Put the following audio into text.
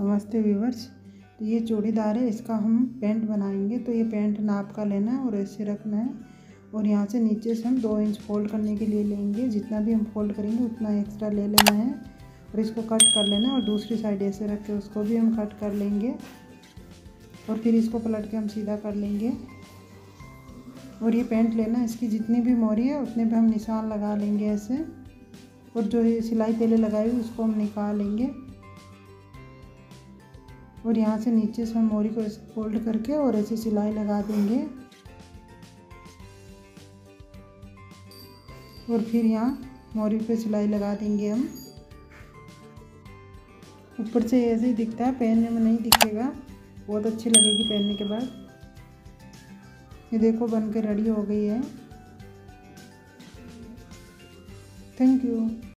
नमस्ते व्यूवर्स। तो ये चूड़ीदार है, इसका हम पेंट बनाएँगे। तो ये पेंट नाप का लेना है और ऐसे रखना है। और यहाँ से नीचे से हम दो इंच फोल्ड करने के लिए लेंगे। जितना भी हम फोल्ड करेंगे, उतना एक्स्ट्रा ले लेना है। और इसको कट कर लेना है और दूसरी साइड ऐसे रख के उसको भी हम कट कर लेंगे। और फिर इसको पलट के हम सीधा कर लेंगे। और ये पेंट लेना इसकी जितनी भी मोरी है, उतने पे हम निशान लगा लेंगे ऐसे। और जो ये सिलाई पहले लगाई हुई, उसको हम निकाल लेंगे। और यहाँ से नीचे से हम मोरी को फोल्ड करके और ऐसे सिलाई लगा देंगे। और फिर यहाँ मोरी पे सिलाई लगा देंगे हम। ऊपर से ऐसे ही दिखता है, पहनने में नहीं दिखेगा। बहुत अच्छी लगेगी पहनने के बाद। ये देखो बन के रेडी हो गई है। Thank you